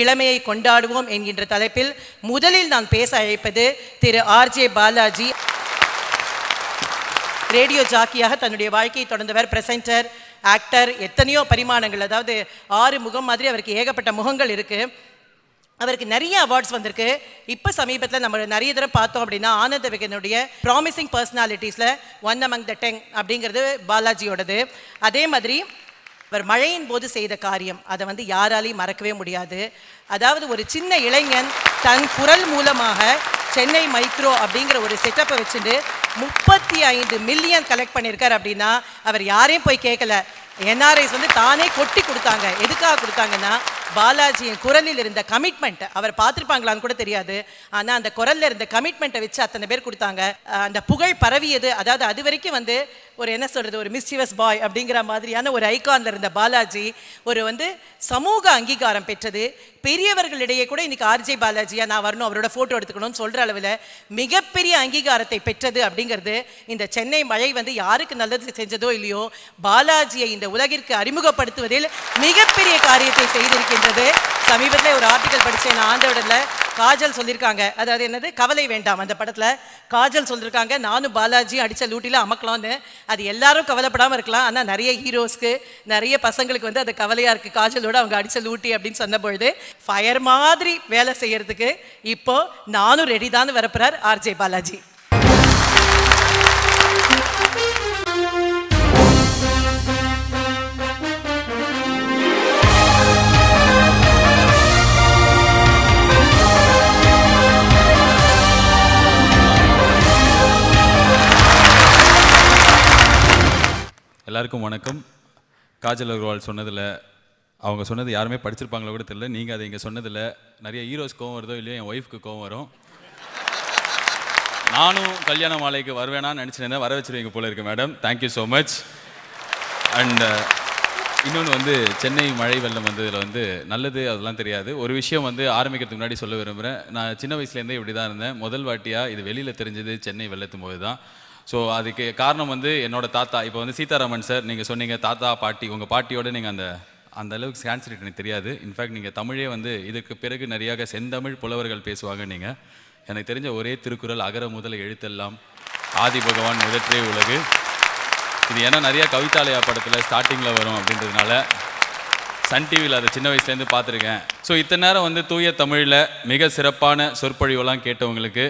இளமையை கொண்டாடுவோம் என்கின்ற தலைப்பில் முதலில் நான் பேச அழைப்பது திரு ஆர்ஜே பாலாஜி. ரேடியோ ஜாக்கியாக தன்னுடைய வாழ்க்கையை தொடர்ந்தவர் பிரசன்டர் ஆக்டர் எத்தனையோ பரிமாணங்கள் அதாவது ஆறு முகம் மாதிரி அவருக்கு ஏகப்பட்ட முகங்கள் இருக்குது அவருக்கு நிறைய அவார்ட்ஸ் வந்திருக்கு. இப்போ சமீபத்தில் நம்ம நிறைய தடவை பார்த்தோம் அப்படின்னா ஆனந்த விகனுடைய ப்ராமிசிங் பர்சனாலிட்டிஸில் ஒன் அமங் த டெங் அப்படிங்கிறது பாலாஜியோடது. அதே மாதிரி அவர் மழையின் போது செய்த காரியம். அதை வந்து யாராலையும் மறக்கவே முடியாது. அதாவது ஒரு சின்ன இளைஞன் தன் குரல் மூலமாக சென்னை மைக்ரோ அப்படிங்கிற ஒரு செட்டப்பை வச்சுட்டு முப்பத்தி ஐந்து மில்லியன் கலெக்ட் பண்ணியிருக்கார் அப்படின்னா அவர் யாரையும் போய் கேட்கல என்ஆர்ஐஸ் வந்து தானே கொட்டி கொடுத்தாங்க. எதுக்காக கொடுத்தாங்கன்னா பாலாஜியின் குரலில் இருந்த கமிட்மெண்ட் அவர் பார்த்துருப்பாங்களான்னு கூட தெரியாது. ஆனால் அந்த குரலில் இருந்த கமிட்மெண்ட்டை வச்சு அத்தனை பேர் கொடுத்தாங்க. அந்த புகழ் பரவியது. அதாவது அது வரைக்கும் வந்து ஒரு என்ன சொல்கிறது ஒரு மிஸ்டிவஸ் பாய் அப்படிங்கிற மாதிரியான ஒரு ஐகான்ல இருந்த பாலாஜி ஒரு வந்து சமூக அங்கீகாரம் பெற்றது. பெரியவர்களிடையே கூட இன்றைக்கி ஆர்ஜே பாலாஜியா நான் வரணும் அவரோட ஃபோட்டோ எடுத்துக்கணும்னு சொல்கிற அளவில் மிகப்பெரிய அங்கீகாரத்தை பெற்றது அப்படிங்கிறது. இந்த சென்னை மழை வந்து யாருக்கு நல்லது செஞ்சதோ இல்லையோ பாலாஜியை இந்த உலகிற்கு அறிமுகப்படுத்துவதில் மிகப்பெரிய காரியத்தை செய்திருக்கின்றது. சமீபத்தில் ஒரு ஆர்டிக்கல் படித்தேன் நான் ஆண்டவடல காஜல் சொல்லியிருக்காங்க அதாவது என்னது? கவலை வேண்டாம் அந்த படத்தில். காஜல் சொல்லியிருக்காங்க நானும் பாலாஜியும் அடித்த லூட்டியில் அமக்கலாம்னு. அது எல்லாரும் கவலைப்படாமல் இருக்கலாம். ஆனால் நிறைய ஹீரோஸ்க்கு நிறைய பசங்களுக்கு வந்து அது கவலையாக இருக்குது காஜலோட அவங்க அடிச்சல் ஊட்டி அப்படின்னு சொன்ன பொழுது ஃபயர் மாதிரி வேலை செய்யறதுக்கு இப்போது நானும் ரெடி தான் வரப்புறார் ஆர்ஜே பாலாஜி. எல்லாருக்கும் வணக்கம். காஜல் அகர்வால் சொன்னதில் அவங்க சொன்னது யாருமே படிச்சிருப்பாங்களோ கூட தெரியல. நீங்கள் அதை இங்கே சொன்னதில் நிறைய ஹீரோஸ் கோவம் வருதோ இல்லையோ என் ஒய்ஃப்க்கு கோவம் வரும். நானும் கல்யாண மாலைக்கு வருவேனான்னு நினச்சினேன் வர வச்சுருவீங்க போல இருக்கு madam thank you so much and இன்னொன்று வந்து சென்னை மழை வெள்ளம் வந்ததில் வந்து நல்லது அதெல்லாம் தெரியாது. ஒரு விஷயம் வந்து ஆரம்பிக்கிறதுக்கு முன்னாடி சொல்ல விரும்புகிறேன் நான் சின்ன வயசுலேருந்தே இப்படி தான் இருந்தேன். முதல் வாட்டியாக இது வெளியில் தெரிஞ்சது சென்னை வெள்ளத்தும் போது தான் ஸோ அதுக்கு காரணம் வந்து என்னோட தாத்தா. இப்போ வந்து சீதாராமன் சார் நீங்கள் சொன்னீங்க தாத்தா பாட்டி உங்கள் பாட்டியோட நீங்கள் அந்த அந்த அளவுக்கு சான்ஸ்கிரிட் எனக்கு தெரியாது. இன்ஃபேக்ட் நீங்கள் தமிழே வந்து இதுக்கு பிறகு நிறையாக செந்தமிழ் புலவர்கள் பேசுவாங்க நீங்கள் எனக்கு தெரிஞ்ச ஒரே திருக்குறள் அகர முதல எழுத்தெல்லாம் ஆதி பகவான் முதற்றே உலகு. இது ஏன்னா நிறைய கவிதாலயா படத்தில் ஸ்டார்டிங்கில் வரும் அப்படின்றதுனால சன் டிவியில் அதை சின்ன வயசுலேருந்து பார்த்துருக்கேன். ஸோ இத்தனை நேரம் வந்து தூய தமிழில் மிக சிறப்பான சொற்பொழிவெல்லாம் கேட்டவங்களுக்கு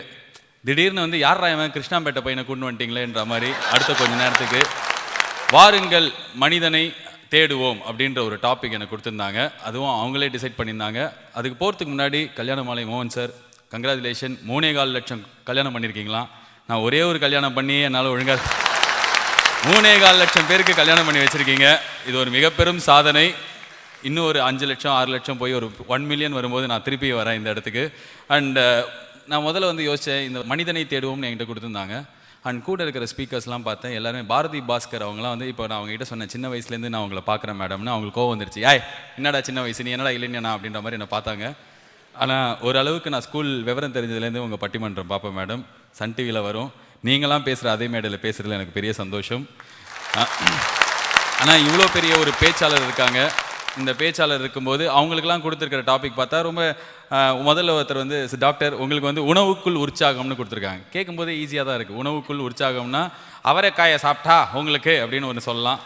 திடீர்னு வந்து யார் இவன்? கிருஷ்ணாம்பேட்டை பையனை கொண்டு வந்துட்டீங்களேன்ற மாதிரி அடுத்த கொஞ்ச நேரத்துக்கு வாருங்கள் மனிதனை தேடுவோம் அப்படின்ற ஒரு டாபிக் எனக்கு கொடுத்துருந்தாங்க. அதுவும் அவங்களே டிசைட் பண்ணியிருந்தாங்க. அதுக்கு போகிறதுக்கு முன்னாடி கல்யாண மாலை மோகன் சார் கங்க்ராச்சுலேஷன் மூணே கால் லட்சம் கல்யாணம் பண்ணியிருக்கீங்களா? நான் ஒரே ஒரு கல்யாணம் பண்ணி என்னால் ஒழுங்காக மூணே கால் லட்சம் பேருக்கு கல்யாணம் பண்ணி வச்சுருக்கீங்க. இது ஒரு மிக பெரும் சாதனை. இன்னும் ஒரு அஞ்சு லட்சம் ஆறு லட்சம் போய் ஒரு ஒன் மில்லியன் வரும்போது நான் திருப்பி வரேன் இந்த இடத்துக்கு. அண்ட் நான் முதல்ல வந்து யோசித்தேன் இந்த மனிதனை தேடுவோம்னு என்கிட்ட கொடுத்துருந்தாங்க. அண்ட் கூட இருக்கிற ஸ்பீக்கர்ஸ்லாம் பார்த்தேன் எல்லாருமே பாரதி பாஸ்கர் அவங்களாம் வந்து இப்போ நான் அவங்ககிட்ட சொன்னேன் சின்ன வயசுலேருந்து நான் அவங்கள பார்க்குறேன் மேடம்னு அவங்களுக்கு கோவம் வந்துருச்சு. ஏய் என்னடா சின்ன வயசு நீ என்னடா இல்லைன்னா அப்படின்ற மாதிரி என்னை பார்த்தாங்க. ஆனால் ஓரளவுக்கு நான் ஸ்கூல் விவரம் தெரிஞ்சதுலேருந்து உங்கள் பட்டிமன்றம் பார்ப்பேன் மேடம் சன் டிவியில் வரும். நீங்களாம் பேசுகிற அதே மேடையில் பேசுகிறதுல எனக்கு பெரிய சந்தோஷம். ஆனால் இவ்வளோ பெரிய ஒரு பேச்சாளர் இருக்காங்க. இந்த பேச்சாளர் இருக்கும்போது அவங்களுக்குலாம் கொடுத்துருக்கிற டாபிக் பார்த்தா ரொம்ப முதல்ல ஒருத்தர் வந்து டாக்டர் உங்களுக்கு வந்து உணவுக்குள் உற்சாகம்னு கொடுத்துருக்காங்க. கேட்கும்போதே ஈஸியாக தான் இருக்குது உணவுக்குள் உற்சாகம்னா அவரைக்காயை சாப்பிட்டா உங்களுக்கு? அப்படின்னு ஒன்று சொல்லலாம்.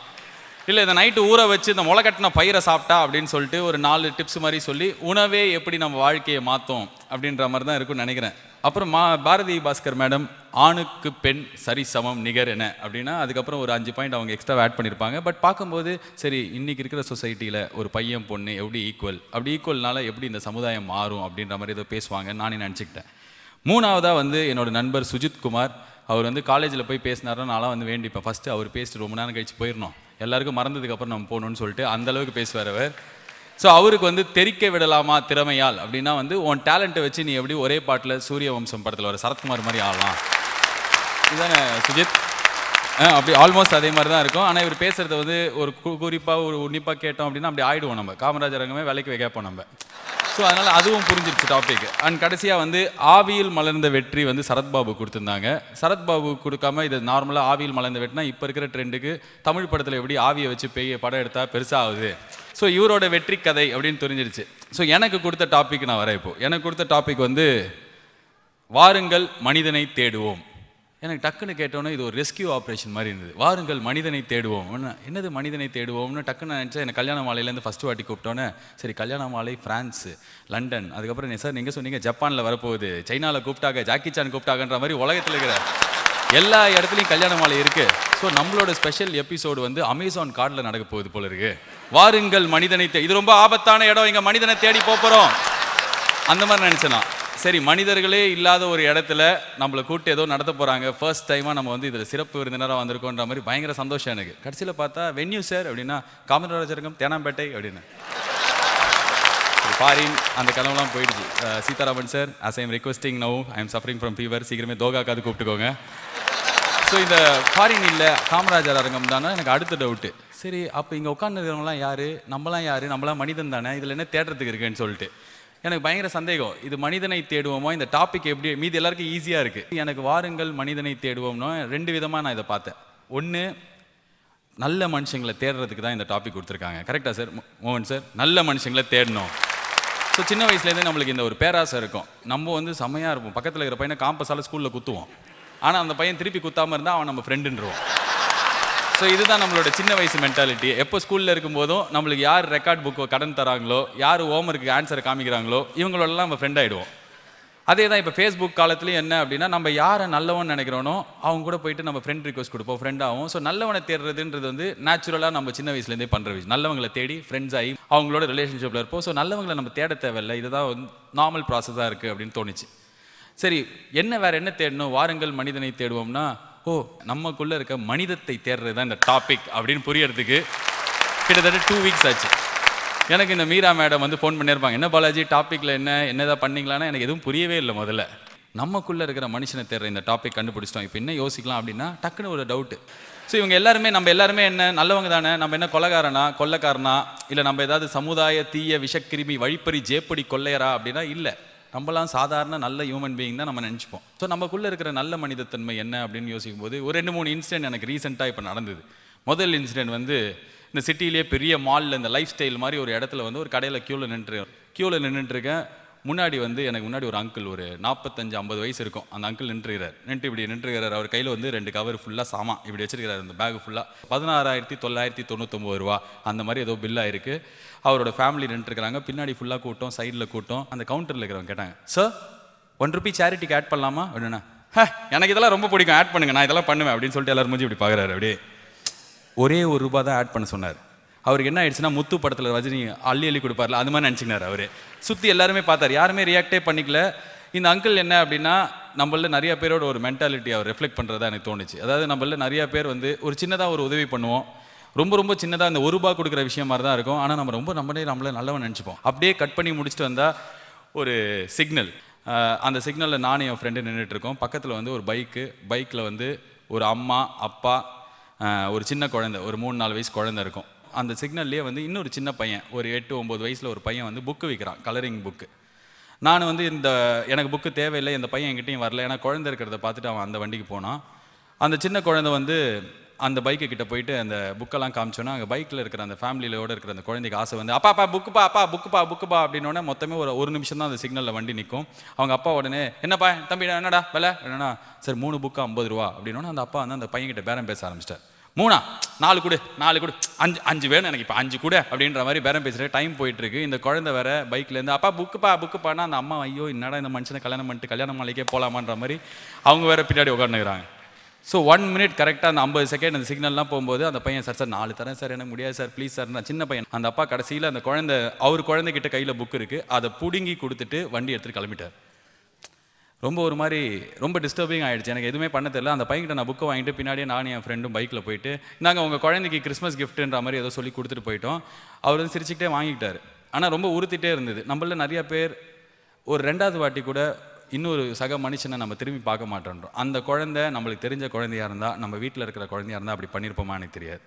இல்லை இந்த நைட்டு ஊற வச்சு இந்த முளைக்கட்டின பயிரை சாப்பிட்டா? அப்படின்னு சொல்லிட்டு ஒரு நாலு டிப்ஸ் மாதிரி சொல்லி உணவே எப்படி நம்ம வாழ்க்கையை மாற்றும் அப்படின்ற மாதிரி தான் இருக்கும்னு நினைக்கிறேன். அப்புறம் மா பாரதி பாஸ்கர் மேடம் ஆணுக்கு பெண் சரி சமம் நிகர் என அப்படின்னா அதுக்கப்புறம் ஒரு அஞ்சு பாயிண்ட் அவங்க எக்ஸ்ட்ரா ஆட் பண்ணியிருப்பாங்க பட் பார்க்கும்போது சரி இன்றைக்கி இருக்கிற சொசைட்டியில் ஒரு பையன் பொண்ணு எப்படி ஈக்குவல் அப்படி ஈக்குவல்னால எப்படி இந்த சமுதாயம் மாறும் அப்படின்ற மாதிரி ஏதோ பேசுவாங்க நானே நினச்சிக்கிட்டேன். மூணாவதாக வந்து என்னோட நண்பர் சுஜித் குமார் அவர் வந்து காலேஜில் போய் பேசினாருன்னா நான்லாம் வந்து வேண்டிப்பேன். ஃபஸ்ட்டு அவர் பேசிட்டு ரொம்ப நேரம் கழிச்சு போயிடணும் எல்லாருக்கும் மறந்ததுக்கப்புறம் நம்ம போகணும்னு சொல்லிட்டு அந்த அளவுக்கு பேசுவார் அவர். ஸோ அவருக்கு வந்து தெரிக்க விடலாமா திறமையால் அப்படின்னா வந்து உன் டேலண்ட்டை வச்சு நீ எப்படி ஒரே பாட்டில் சூரிய வம்சம் படத்தில் வர சரத்குமார் மாதிரி ஆகலாம் இதுதானே சுஜித்? ஆ, அப்படி ஆல்மோஸ்ட் அதே மாதிரி தான் இருக்கும். ஆனால் இவர் பேசுகிறத வந்து ஒரு குறிப்பாக ஒரு உன்னிப்பாக கேட்டோம் அப்படின்னா அப்படி ஆயிடுவோம் நம்ம. காமராஜர் ரங்கமே வேலைக்கு கேட்போம் நம்ம. ஸோ அதனால் அதுவும் புரிஞ்சிருச்சு டாபிக் அண்ட் கடைசியாக வந்து ஆவியில் மலர்ந்த வெற்றி வந்து சரத்பாபு கொடுத்துருந்தாங்க. சரத்பாபு கொடுக்காம இது நார்மலாக ஆவியில் மலர்ந்த வெற்றினா இப்போ இருக்கிற ட்ரெண்டுக்கு தமிழ் படத்தில் எப்படி ஆவியை வச்சு பெய்ய படம் எடுத்தால் பெருசாக ஆகுது ஸோ இவரோட வெற்றி கதை அப்படின்னு தெரிஞ்சிருச்சு. ஸோ எனக்கு கொடுத்த டாபிக் நான் வரேன் இப்போது எனக்கு கொடுத்த டாபிக் வந்து வாருங்கள் மனிதனை தேடுவோம். எனக்கு டக்குன்னு கேட்டோன்னே இது ஒரு ரெஸ்கியூ ஆப்ரேஷன் மாதிரி இருந்தது. வாருங்கள் மனிதனை தேடுவோம். என்னது மனிதனை தேடுவோம்னு டக்குன்னு நினச்சேன் எனக்கு கல்யாண மாலையிலேருந்து ஃபஸ்ட்டு வாட்டி கூப்பிட்டோன்னே சரி கல்யாண மாலை ஃப்ரான்ஸு லண்டன் அதுக்கப்புறம் சார் நீங்கள் சொன்னீங்க ஜப்பானில் வரப்போகுது சைனாவில் கூப்பிட்டாங்க ஜாக்கி சான் கூப்பிட்டாங்கன்ற மாதிரி உலகத்தில் இருக்கிற எல்லா இடத்துலையும் கல்யாண மாலை இருக்குது ஸோ நம்மளோட ஸ்பெஷல் எபிசோடு வந்து அமேசான் கார்டில் நடக்க போகுது போல இருக்கு. வாருங்கள் மனிதனை தே இது ரொம்ப ஆபத்தான இடம் இங்கே மனிதனை தேடி போகிறோம் அந்த மாதிரி நினச்சேன் சரி மனிதர்களே இல்லாத ஒரு இடத்துல நம்மளை கூட்டு ஏதோ நடத்த போகிறாங்க ஃபர்ஸ்ட் டைமாக நம்ம வந்து இதில் சிறப்பு விருந்தினராக வந்திருக்கோன்ற மாதிரி பயங்கர சந்தோஷம் எனக்கு. கடைசியில் பார்த்தா வென்யூ சார் அப்படின்னா காமராஜரங்கம் தேனாம்பேட்டை அப்படின்னு. ஃபாரின் அந்த கனவுலாம் போயிடுச்சு. Seetharaman sir as I'm requesting no I am suffering from fever சீக்கிரமே தோகாக்காது கூப்பிட்டுக்கோங்க. ஸோ இந்த ஃபாரின் இல்லை காமராஜர் அரங்கம் தானே? எனக்கு அடுத்த டவுட்டு சரி அப்போ இங்கே உட்காந்துருக்கிறவங்களாம் யார்? நம்மளாம் யார்? நம்மளாம் மனிதன் தானே? இதில் என்ன தேடுறதுக்கு இருக்குன்னு சொல்லிட்டு. எனக்கு பயங்கர சந்தேகம் இது மனிதனை தேடுவோமோ? இந்த டாபிக் எப்படி? மீதி எல்லாருக்கும் ஈஸியாக இருக்குது எனக்கு வாருங்கள் மனிதனை தேடுவோம்னோ ரெண்டு விதமாக நான் இதை பார்த்தேன். ஒன்று நல்ல மனுஷங்களை தேடுறதுக்கு தான் இந்த டாபிக் கொடுத்துருக்காங்க. கரெக்டாக சார் மோகன் சார் நல்ல மனுஷங்களை தேடணும். ஸோ சின்ன வயசுலேருந்தே நம்மளுக்கு இந்த ஒரு பேராசை இருக்கும். நம்ம வந்து செம்மையாக இருப்போம். பக்கத்தில் இருக்கிற பையனை காம்பஸால் ஸ்கூலில் குத்துவோம். ஆனால் அந்த பையன் திருப்பி குத்தாமல் இருந்தால் அவன் நம்ம ஃப்ரெண்டுன்றோம் ஸோ இதுதான் நம்மளோட சின்ன வயசு மென்டாலிட்டி எப்போ ஸ்கூலில் இருக்கும்போதும் நம்மளுக்கு யார் ரெக்கார்ட் புக்கு கடன் தராங்களோ யார் ஹோம்ஒர்க்கு ஆன்சரை காமிக்கிறாங்களோ இவங்களோடலாம் நம்ம ஃப்ரெண்ட் ஆகிடுவோம் அதே தான் இப்போ ஃபேஸ்புக் காலத்துலேயும் என்ன அப்படின்னா நம்ம யாரை நல்லவன் நினைக்கிறோனோ அவங்க கூட போயிட்டு நம்ம ஃப்ரெண்ட் ரிக்வஸ்ட் கொடுப்போம் ஃப்ரெண்ட் ஆகும் ஸோ நல்லவனை தேடுறதுன்றது வந்து நேச்சுரலாக நம்ம சின்ன வயசுலேருந்தே பண்ணுற விஷயம். நல்லவங்களை தேடி ஃப்ரெண்ட்ஸ் ஆகி அவங்களோட ரிலேஷன்ஷிப்பில் இருப்போம். ஸோ நல்லவங்களை நம்ம தேட தேவையில்லை. இதுதான் வந்து நார்மல் ப்ராசஸாக இருக்குது அப்படின்னு தோணுச்சு. சரி என்ன வேறு என்ன தேடணும்? வாருங்கள் மனிதனை தேடுவோம்னா ஓ நம்மக்குள்ளே இருக்க மனிதத்தை தேடுறது தான் இந்த டாபிக் அப்படின்னு புரியறதுக்கு கிட்டத்தட்ட டூ வீக்ஸ் ஆச்சு. எனக்கு இந்த மீரா மேடம் வந்து ஃபோன் பண்ணியிருப்பாங்க என்ன பாலாஜி டாப்பிக்கில் என்ன என்ன என்னதான் பண்ணிங்களான்னு? எனக்கு எதுவும் புரியவே இல்லை முதல்ல. நமக்குள்ள இருக்கிற மனுஷனை தேடுற இந்த டாபிக் கண்டுபிடிச்சிட்டோம். இப்போ என்ன யோசிக்கலாம் அப்படின்னா டக்குன்னு ஒரு டவுட்டு ஸோ இவங்க எல்லாருமே நம்ம எல்லாருமே என்ன நல்லவங்க தானே நம்ம என்ன கொலைகாரனா கொள்ளக்காரனா இல்லை நம்ம ஏதாவது சமுதாய தீய விஷக்கிருமி வழிப்பறி ஜேப்படி கொள்ளையரா அப்படின்னா இல்லை. நம்மலாம் சாதாரண நல்ல ஹியூமன் பீயிங் தான் நம்ம நினச்சிப்போம். ஸோ நமக்குள்ளே இருக்கிற நல்ல மனிதத்தன்மை என்ன அப்படின்னு யோசிக்கும் போது ஒரு ரெண்டு மூணு இன்சிடென்ட் எனக்கு ரீசெண்டாக இப்போ நடந்தது. முதல் இன்சிடென்ட் வந்து இந்த சிட்டிலேயே பெரிய மாலில் இந்த லைஃப் ஸ்டைல் மாதிரி ஒரு இடத்துல வந்து ஒரு கடையில் க்யூவில் நின்றுருக்கேன் க்யூவில் நின்றுட்டுருக்கேன் முன்னாடி வந்து எனக்கு முன்னாடி ஒரு அங்கிள் ஒரு நாற்பத்தஞ்சு ஐம்பது வயசு இருக்கும். அந்த அங்கிள் நின்றுகிறார். நின்று இப்படி நின்றுகிறார். அவர் கையில் வந்து ரெண்டு கவர் ஃபுல்லாக சாமான். இப்படி வச்சிருக்கிறார். அந்த பேக் ஃபுல்லாக பதினாறாயிரத்தி தொள்ளாயிரத்தி தொண்ணூத்தொம்பது ரூபா. அந்த மாதிரி ஏதோ பில் இருக்குது அவரோட ஃபேமிலி நின்றுருக்கிறாங்க. பின்னாடி ஃபுல்லாக கூட்டம் சைடில் கூட்டம். அந்த கவுண்டரில் இருக்கிறவங்க கேட்டாங்க சார் ஒன் ருபி சேரிட்டிக்கு ஆட் பண்ணலாமா? அப்படின்னா எனக்கு இதெல்லாம் ரொம்ப பிடிக்கும். ஆட் பண்ணுங்க. நான் இதெல்லாம் பண்ணுவேன். அப்படின்னு சொல்லிட்டு எல்லாரும் மூஞ்சி இப்படி பார்க்குறாரு அப்படியே ஒரே ஒரு ரூபா தான் ஆட் பண்ண சொன்னார். அவருக்கு என்ன ஆயிடுச்சுன்னா முத்து படத்தில் ரஜினி அள்ளி அள்ளி கொடுப்பார்ல அது மாதிரி நினச்சிக்கினார் அவர். சுற்றி எல்லாருமே பார்த்தார். யாருமே ரியாக்டே பண்ணிக்கல. இந்த அங்கிள் என்ன அப்படின்னா நம்மள நிறைய பேரோட ஒரு மென்டாலிட்டி அவர் ரெஃப்ளெக்ட் பண்ணுறதா எனக்கு தோணுச்சு. அதாவது நம்மள நிறைய பேர் வந்து ஒரு சின்னதாக ஒரு உதவி பண்ணுவோம். ரொம்ப ரொம்ப சின்னதாக இந்த ஒரு ரூபா கொடுக்குற விஷயம் மாதிரி தான் இருக்கும். ஆனால் நம்ம ரொம்ப நம்மளே நம்மள நல்லவன் நினச்சிப்போம். அப்படியே கட் பண்ணி முடிச்சுட்டு வந்தால் ஒரு சிக்னல் அந்த சிக்னலில் நானும் என் ஃப்ரெண்டு நின்றுட்டு இருக்கோம். பக்கத்தில் வந்து ஒரு பைக்கு பைக்கில் வந்து ஒரு அம்மா அப்பா ஒரு சின்ன குழந்தை ஒரு மூணு நாலு வயசு குழந்தை இருக்கும். அந்த சிக்னல்லையே வந்து இன்னொரு சின்ன பையன் ஒரு எட்டு ஒம்பது வயசில் ஒரு பையன் வந்து புக்கு விற்கிறான் கலரிங் புக்கு நான் வந்து இந்த எனக்கு புக்கு தேவையில்லை இந்த பையன் என்கிட்டயும் வரல ஏன்னா குழந்தை இருக்கிறத பார்த்துட்டு அவன் அந்த வண்டிக்கு போனான். அந்த சின்ன குழந்தை வந்து அந்த பைக்கு கிட்ட போயிட்டு அந்த புக்கெல்லாம் காமிச்சோன்னா அங்கே பைக்கில் இருக்கிற அந்த ஃபேமிலியோட இருக்கிற அந்த குழந்தைக்கு ஆசை வந்து அப்பா அப்பா புக்குப்பா அப்பா புக்குப்பா புக்குப்பா அப்படின்னோடனே மொத்தமே ஒரு ஒரு நிமிஷம் தான் அந்த சிக்னலில் வண்டி நிற்கும் அவங்க அப்பா உடனே என்னப்பா தம்பி என்னடா விலை? என்னன்னா சார் மூணு புக்கு ஐம்பது ரூபா அப்படின்னோடனே அந்த அப்பா வந்து அந்த பையன்கிட்ட பேரம் பேச ஆரம்பிச்சிட்டார். மூணா நாலு கொடு நாலு கொடு. அஞ்சு அஞ்சு வேணும் எனக்கு இப்போ. அஞ்சு கொடு அப்படின்ற மாதிரி பேரம் பேசுகிற டைம் போயிட்டுருக்கு. இந்த குழந்தை வேற பைக்லேருந்து அப்பா புக்குப்பா புக்குப்பானா அந்த அம்மா ஐயோ என்னடா இந்த மனுஷனை கல்யாணம் பண்ணிட்டு கல்யாணம் மாலைக்கே போகலாமான்ற மாதிரி அவங்க வேற பின்னாடி உட்காந்துக்கிறாங்க ஸோ ஒன் மினிட் கரெக்டாக அந்த ஐம்பது செகண்ட் அந்த சிக்னல்லாம் போகும்போது அந்த பையன் சார் சார் நாலு தரேன் சார் எனக்கு முடியாது சார் ப்ளீஸ் சார் நான் சின்ன பையன். அந்த அப்பா கடைசியில் அந்த குழந்தை அவர் குழந்தைகிட்ட கையில் புக் இருக்குது அதை பிடுங்கி கொடுத்துட்டு வண்டி எடுத்துகிட்டு கிளம்பிட்டார். ரொம்ப ஒரு மாதிரி ரொம்ப டிஸ்டர்பிங் ஆகிடுச்சு எனக்கு எதுவுமே பண்ண தெரியல. அந்த பையன்கிட்ட நான் புக்கை வாங்கிட்டு பின்னாடியே நானும் என் ஃப்ரெண்டும் பைக்கில் போயிட்டு நாங்கள் உங்கள் குழந்தைக்கு கிறிஸ்மஸ் கிஃப்ட்டுன்ற மாதிரி ஏதோ சொல்லி கொடுத்துட்டு போயிட்டோம். அவர் வந்து சிரிச்சுக்கிட்டே வாங்கிக்கிட்டார். ஆனால் ரொம்ப உறுத்திட்டே இருந்தது. நம்மள நிறைய பேர் ஒரு ரெண்டாவது வாட்டி கூட இன்னொரு சக மனுஷனை நம்ம திரும்பி பார்க்க மாட்டோன்றோம். அந்த குழந்தை நம்மளுக்கு தெரிஞ்ச குழந்தையா இருந்தால் நம்ம வீட்டில் இருக்கிற குழந்தையா இருந்தால் அப்படி பண்ணியிருப்போமா எனக்கு தெரியாது.